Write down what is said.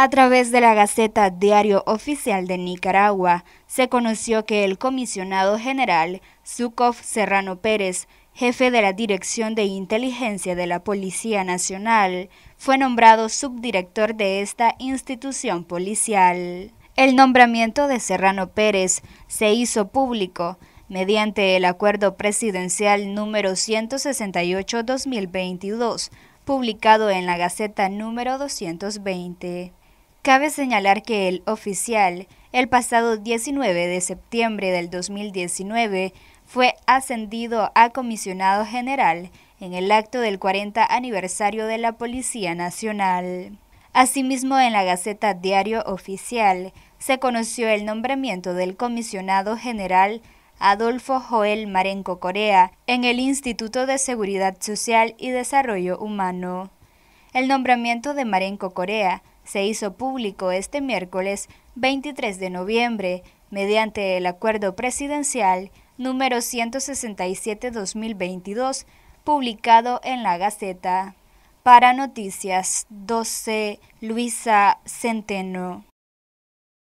A través de la Gaceta Diario Oficial de Nicaragua, se conoció que el comisionado general Zukov Serrano Pérez, jefe de la Dirección de Inteligencia de la Policía Nacional, fue nombrado subdirector de esta institución policial. El nombramiento de Serrano Pérez se hizo público mediante el Acuerdo Presidencial número 168-2022, publicado en la Gaceta número 220. Cabe señalar que el oficial, el pasado 19 de septiembre del 2019, fue ascendido a comisionado general en el acto del 40 aniversario de la Policía Nacional. Asimismo, en la Gaceta Diario Oficial se conoció el nombramiento del comisionado general Adolfo Joel Marenco Corea en el Instituto de Seguridad Social y Desarrollo Humano. El nombramiento de Marenco Corea se hizo público este miércoles 23 de noviembre mediante el Acuerdo Presidencial número 167-2022 publicado en la Gaceta. Para Noticias 12, Luisa Centeno.